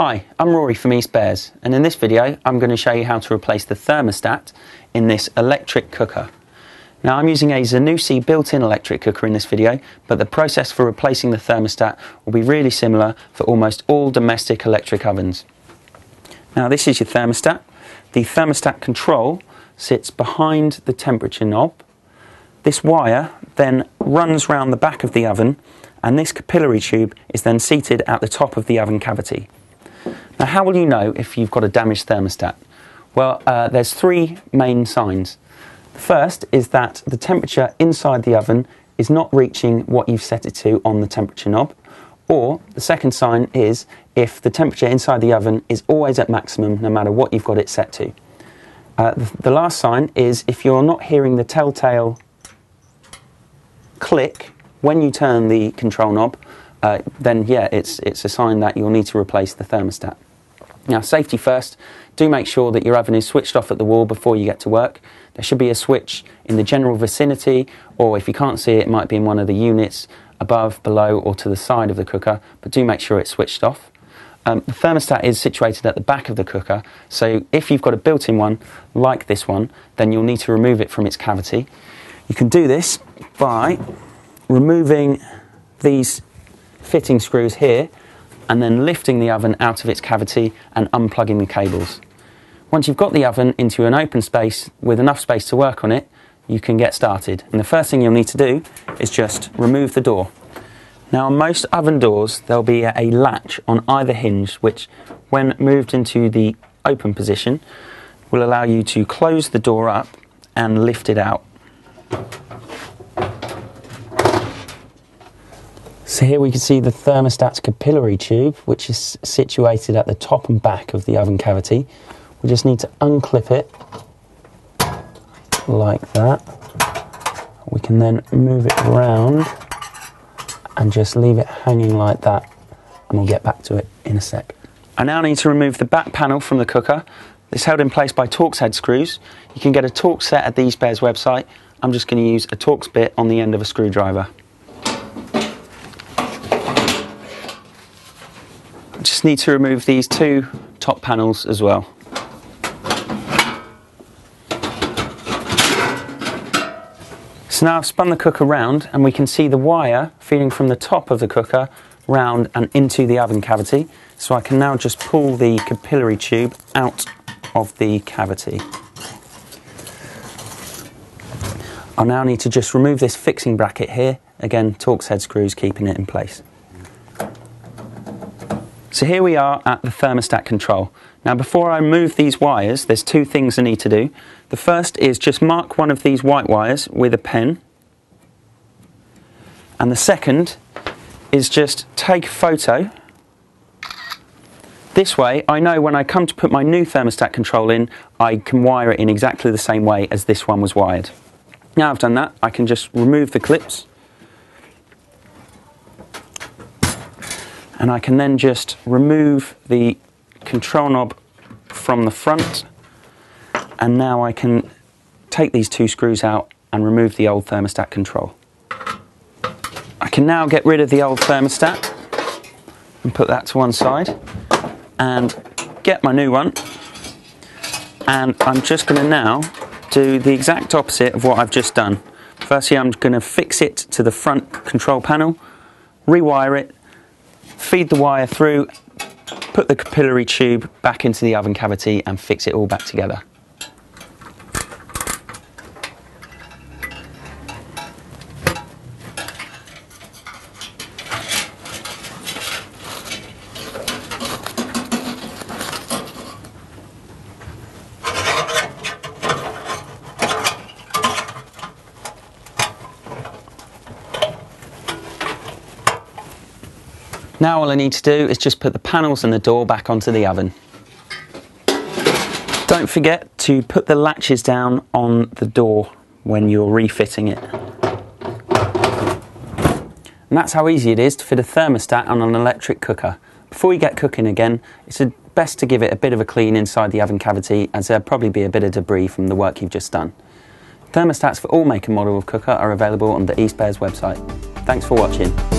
Hi, I'm Rory from eSpares and in this video I'm going to show you how to replace the thermostat in this electric cooker. Now I'm using a Zanussi built-in electric cooker in this video but the process for replacing the thermostat will be really similar for almost all domestic electric ovens. Now this is your thermostat. The thermostat control sits behind the temperature knob. This wire then runs round the back of the oven and this capillary tube is then seated at the top of the oven cavity. Now how will you know if you've got a damaged thermostat? Well, uh, there's three main signs. The first is that the temperature inside the oven is not reaching what you've set it to on the temperature knob. Or the second sign is if the temperature inside the oven is always at maximum no matter what you've got it set to. Uh, the, the last sign is if you're not hearing the telltale click when you turn the control knob, uh, then yeah, it's, it's a sign that you'll need to replace the thermostat. Now, safety first, do make sure that your oven is switched off at the wall before you get to work. There should be a switch in the general vicinity, or if you can't see it, it might be in one of the units above, below, or to the side of the cooker, but do make sure it's switched off. Um, the thermostat is situated at the back of the cooker, so if you've got a built in one like this one, then you'll need to remove it from its cavity. You can do this by removing these fitting screws here and then lifting the oven out of its cavity and unplugging the cables. Once you've got the oven into an open space with enough space to work on it, you can get started. And the first thing you'll need to do is just remove the door. Now on most oven doors there'll be a latch on either hinge which when moved into the open position will allow you to close the door up and lift it out. So here we can see the thermostat's capillary tube, which is situated at the top and back of the oven cavity. We just need to unclip it like that. We can then move it around and just leave it hanging like that and we'll get back to it in a sec. I now need to remove the back panel from the cooker. It's held in place by Torx head screws. You can get a Torx set at the eSpares website. I'm just going to use a Torx bit on the end of a screwdriver. Just need to remove these two top panels as well. So now I've spun the cooker round and we can see the wire feeding from the top of the cooker round and into the oven cavity. So I can now just pull the capillary tube out of the cavity. I now need to just remove this fixing bracket here. Again, Torx head screws keeping it in place. So here we are at the thermostat control. Now before I move these wires, there's two things I need to do. The first is just mark one of these white wires with a pen. And the second is just take a photo. This way, I know when I come to put my new thermostat control in, I can wire it in exactly the same way as this one was wired. Now I've done that, I can just remove the clips and I can then just remove the control knob from the front and now I can take these two screws out and remove the old thermostat control. I can now get rid of the old thermostat and put that to one side and get my new one and I'm just going to now do the exact opposite of what I've just done. Firstly I'm going to fix it to the front control panel, rewire it feed the wire through, put the capillary tube back into the oven cavity and fix it all back together. Now all I need to do is just put the panels and the door back onto the oven. Don't forget to put the latches down on the door when you're refitting it. And that's how easy it is to fit a thermostat on an electric cooker. Before you get cooking again, it's best to give it a bit of a clean inside the oven cavity as there'll probably be a bit of debris from the work you've just done. Thermostats for all make and model of cooker are available on the eSpares website. Thanks for watching.